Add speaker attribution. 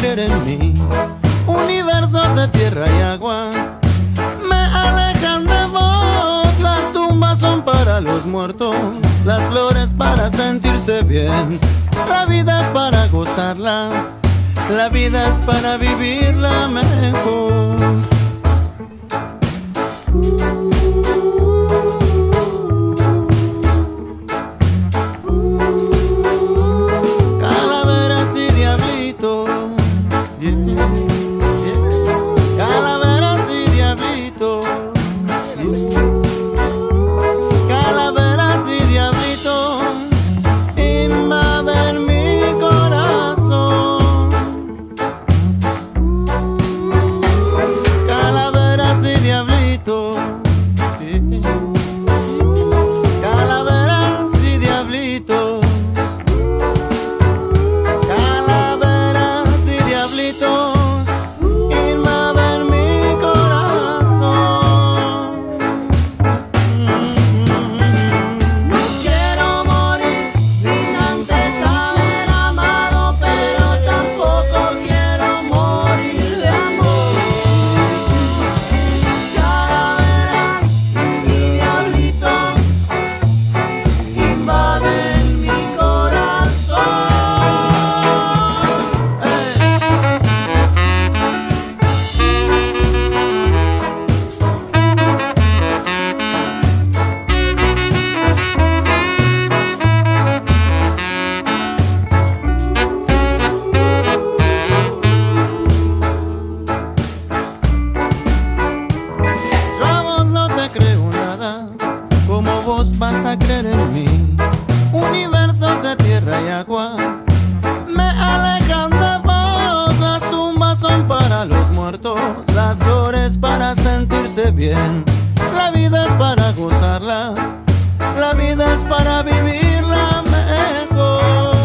Speaker 1: creer. Universo de tierra y agua, me alejan de vos. Las tumbas son para los muertos, las flores para sentirse bien. La vida es para gozarla, la vida es para vivirla mejor. Agua me alejan de vos. Las tumbas son para los muertos, las flores para sentirse bien. La vida es para gozarla, la vida es para vivirla mejor.